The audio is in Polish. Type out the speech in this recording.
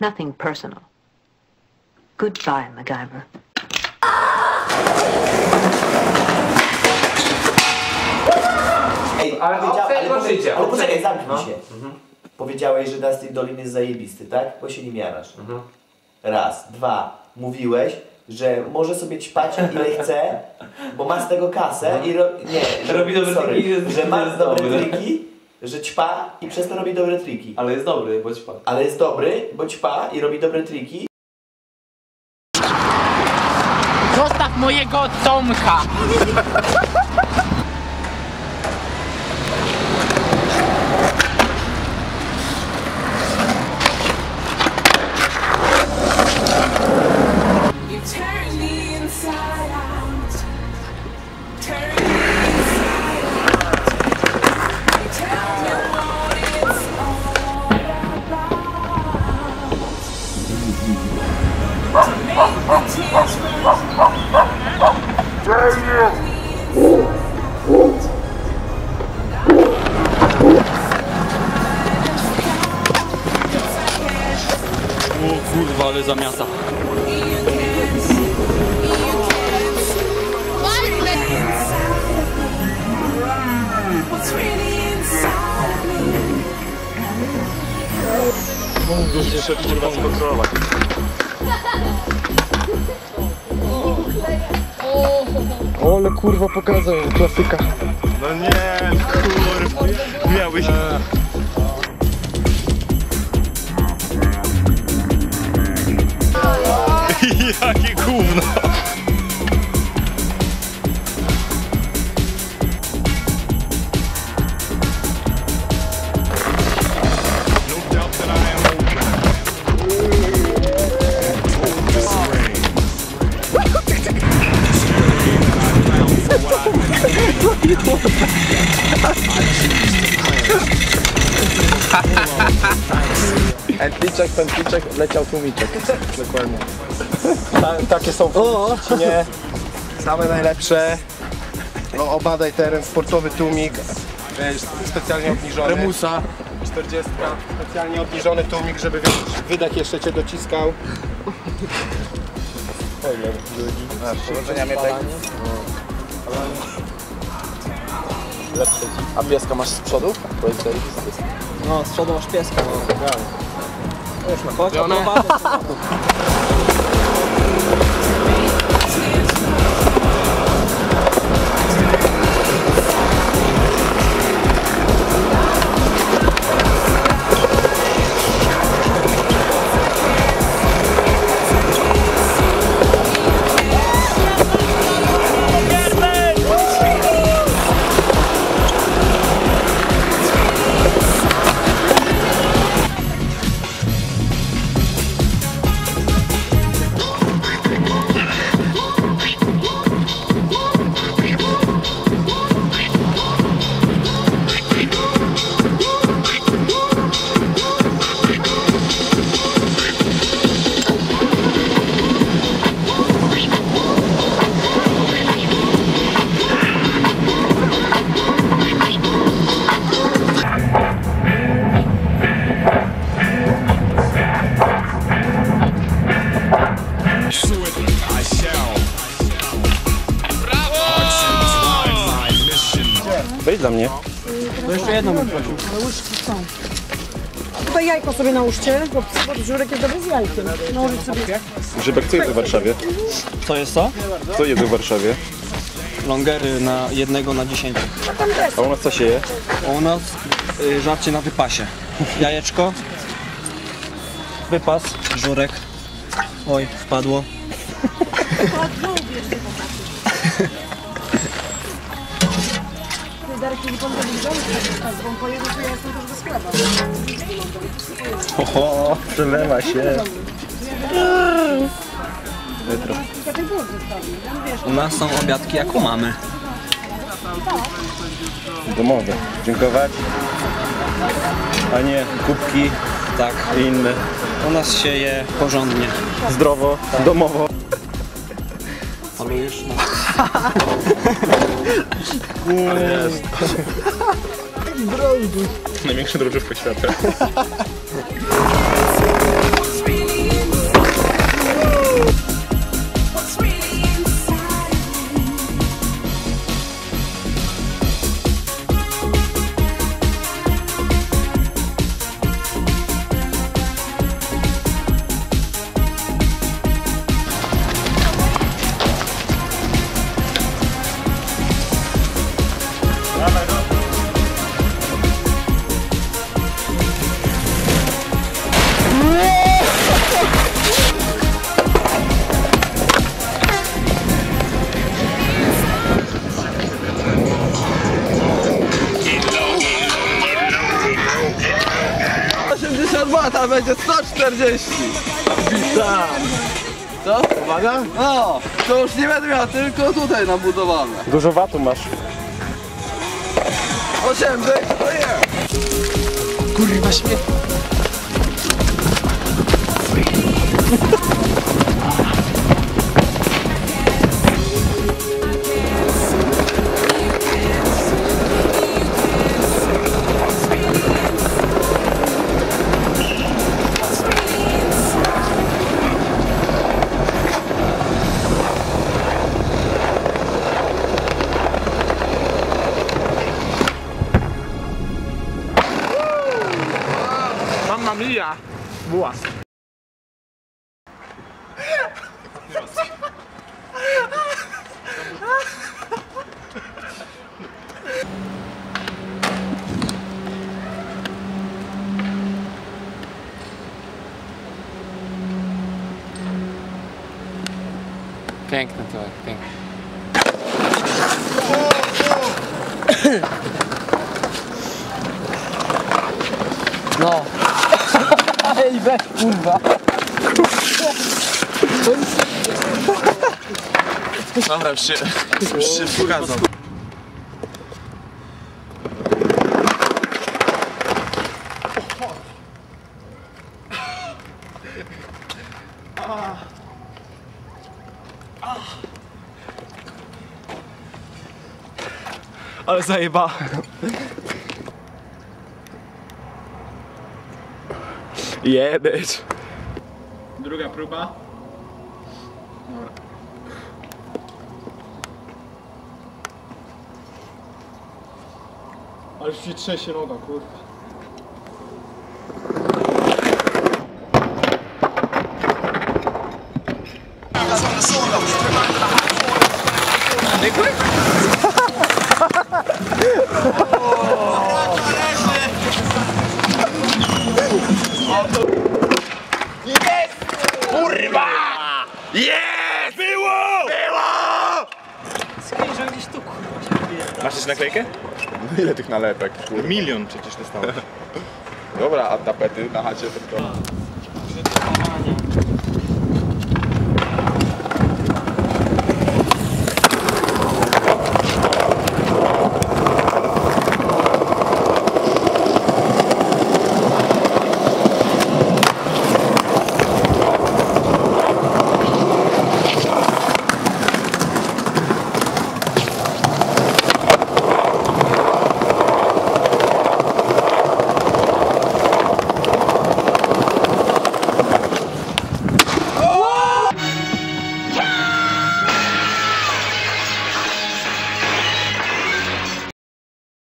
Nothing personal. Goodbye, MacGyver. Ej, Ale powiedział- ale życia, Ale poczekaj, zamknij No. się. Powiedziałeś, że Dustin Dolin jest zajebisty, tak? Bo się nim jarasz. Raz. Dwa. Mówiłeś, że może sobie ćpać ile chce, bo ma z tego kasę i ro... nie, że, Robi dobre sorry, triki że ma dobre triki, że ćpa i przez to robi dobre triki. Ale jest dobry, bądź pan. Ale jest dobry, bo ćpa i robi dobre triki. Zostaw mojego Tomka! You turn of me. What's really inside of me. Ale kurwa pokazał, klasyka. No nie, kurwa. Miałbyś... Pętliczek, pętliczek, leciał tłumiczek. Dokładnie. Ta, takie są Szczecinie. Same najlepsze. No, obadaj teren, sportowy tłumik. Wiesz, specjalnie obniżony. Remusa. 40. Specjalnie obniżony tłumik, żeby wiesz, wydech jeszcze cię dociskał. Spoiler, ludzi. Powodzenia Mietek. Lepsze ci. A pieska masz z przodu? Bo jest zajebisty. No, z przodu masz pieska. No już na Chodź, Wejdź dla mnie. To jeszcze jedno bym prosił. Tutaj jajko sobie nałóżcie, bo bo żurek jest dobry z jajkiem. Nałożyć sobie. Grzybek, co jest w Warszawie? Co jest to? Co jest w Warszawie? Longery na jednego na 10. A u nas co się je? U nas y, żarcie na wypasie. Jajeczko. Wypas, żurek. Oj, wpadło. Darek, kiedy pan to widział, to on pojedzie, to ja jestem też do sklepu. Oho, przelewa się. U nas są obiadki jak u mamy. Domowe. Dziękować. A nie kubki Tak, i inne. u nas się je porządnie. Zdrowo, domowo. Смішно. Дрожбу. Не міг дружив почати. Wita będzie 140. Wita. Co? Uwaga. No, to już nie będę miał, tylko tutaj nabudowane. Dużo watu masz. 8, dych, to jest. Kurwa śmiech. Mia! Bułas. Piękny to, piękny. No. Ej, weź kurwa. Dobra, już się, już się pokazał. Ale zajeba. Jebeć. Druga próba. Ale ci trzęsie noga, kurwa. Masz też naklejkę? No ile tych nalepek, kurwa? Milion przecież dostałeś. Dobra, a tapety na chacie to...